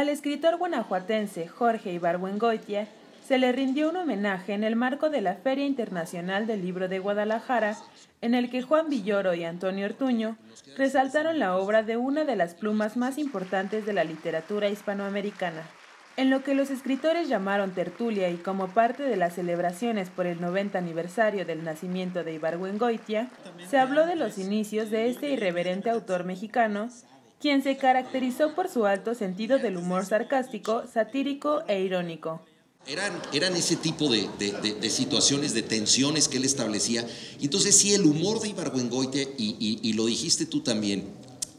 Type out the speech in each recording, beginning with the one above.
Al escritor guanajuatense Jorge Ibargüengoitia se le rindió un homenaje en el marco de la Feria Internacional del Libro de Guadalajara, en el que Juan Villoro y Antonio Ortuño resaltaron la obra de una de las plumas más importantes de la literatura hispanoamericana. En lo que los escritores llamaron tertulia y como parte de las celebraciones por el 90 aniversario del nacimiento de Ibargüengoitia, se habló de los inicios de este irreverente autor mexicano, quien se caracterizó por su alto sentido del humor sarcástico, satírico e irónico. Eran, eran ese tipo de, situaciones, de tensiones que él establecía. Y entonces sí, el humor de Ibargüengoitia, y, lo dijiste tú también,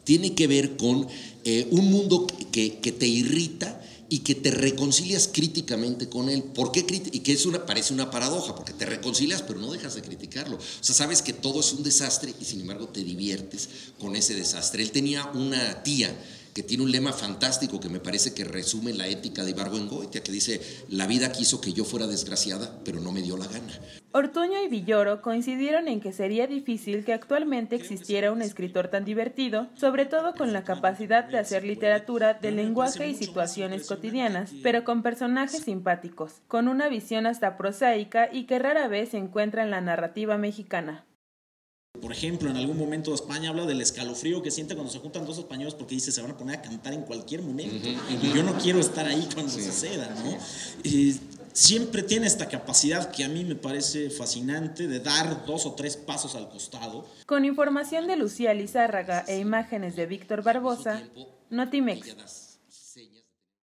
tiene que ver con eh, un mundo que te irrita, y que te reconcilias críticamente con él. ¿Por qué? Y que es una, parece una paradoja, porque te reconcilias, pero no dejas de criticarlo. O sea, sabes que todo es un desastre y sin embargo te diviertes con ese desastre. Él tenía una tía que tiene un lema fantástico que me parece que resume la ética de Ibargüengoitia, que dice, la vida quiso que yo fuera desgraciada, pero no me dio la gana. Ortuño y Villoro coincidieron en que sería difícil que actualmente existiera un escritor tan divertido, sobre todo con la capacidad de hacer literatura de lenguaje y situaciones cotidianas, pero con personajes simpáticos, con una visión hasta prosaica y que rara vez se encuentra en la narrativa mexicana. Por ejemplo, en algún momento España habla del escalofrío que siente cuando se juntan dos españoles porque dice se van a poner a cantar en cualquier momento. Y yo no quiero estar ahí cuando suceda, ¿no? Y siempre tiene esta capacidad que a mí me parece fascinante de dar dos o tres pasos al costado. Con información de Lucía Lizárraga e imágenes de Víctor Barbosa, Notimex.